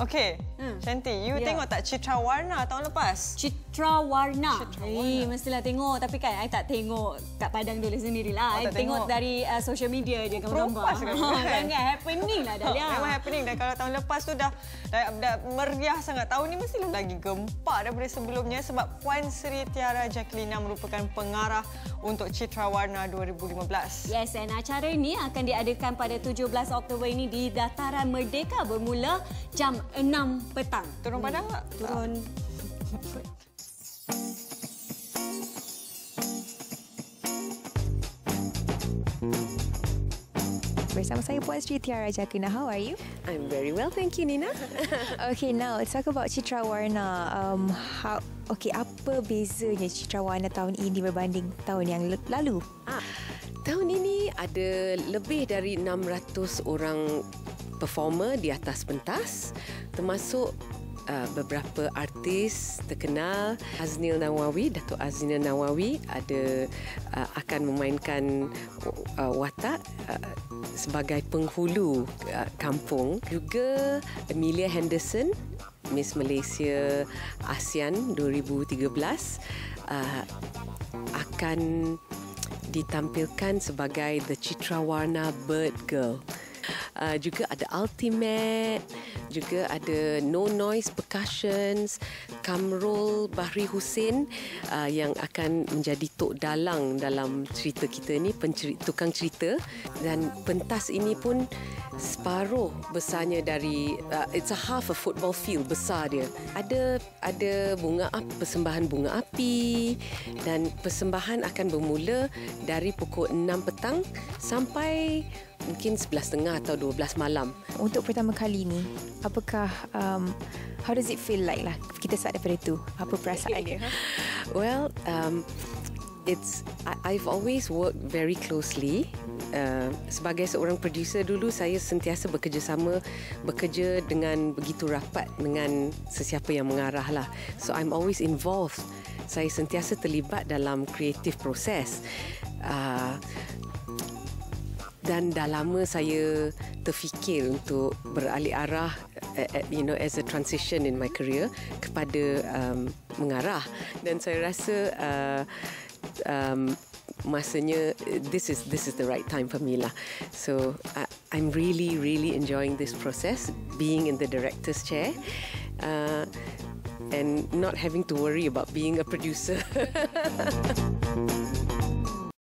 Okay. Hmm. Shanti, you yeah. tengok tak Citra Warna tahun lepas? Citra Warna. Citra Warna. Eh, mestilah tengok. Tapi kan, saya tak tengok kat Padang dulu sendirilah. Saya oh, tengok. tengok dari uh, social media je gambar-gambar. Perumpas kan? kan? kan? Happening lah Dahlia. Memang happening. Dan kalau tahun lepas tu dah, dah, dah meriah sangat. Tahun ni mestilah lagi gempak daripada sebelumnya. Sebab Puan Sri Tiara Jacqueline merupakan pengarah untuk Citra Warna 2015. Yes, dan acara ini akan diadakan pada 17 Oktober ini di Dataran Merdeka bermula jam 6 petang. Turun padang tak? Turun. Bersama saya Puan Sri Tiara Jakina. How are you? I'm very well, thank you, Nina. okay, now let's talk about Citra Warna. Um, how, okay, apa bezanya Citra Warna tahun ini berbanding tahun yang lalu? Ah, tahun ini ada lebih dari 600 orang performer di atas pentas termasuk uh, beberapa artis terkenal. Aznil Nawawi Datuk Aznil Nawawi ada uh, akan memainkan uh, watak uh, sebagai penghulu uh, kampung. Juga Amelia Henderson Miss Malaysia ASEAN 2013 uh, akan ditampilkan sebagai the Citra Warna Bird Girl uh, juga ada ultimate juga ada no noise percussions Kamrul Bahri Hussein uh, yang akan menjadi tok dalang dalam cerita kita ni tukang cerita. Dan pentas ini pun separuh besarnya dari uh, it's a half a football field besar dia. Ada ada bunga api, persembahan bunga api dan persembahan akan bermula dari pukul 6 petang sampai mungkin 11.30 atau 12 malam. Untuk pertama kali ni, apakah um, how does it feel like lah? Kita start daripada tu. Apa perasaan dia? well, um, it's I've always worked very closely Uh, sebagai seorang producer dulu saya sentiasa bekerjasama bekerja dengan begitu rapat dengan sesiapa yang mengarah lah so I'm always involved saya sentiasa terlibat dalam creative process uh, dan dah lama saya terfikir untuk beralih arah uh, you know as a transition in my career kepada um, mengarah. Dan saya rasa uh, um, masanya this is this is the right time for me lah. So uh, I'm really really enjoying this process being in the director's chair uh, and not having to worry about being a producer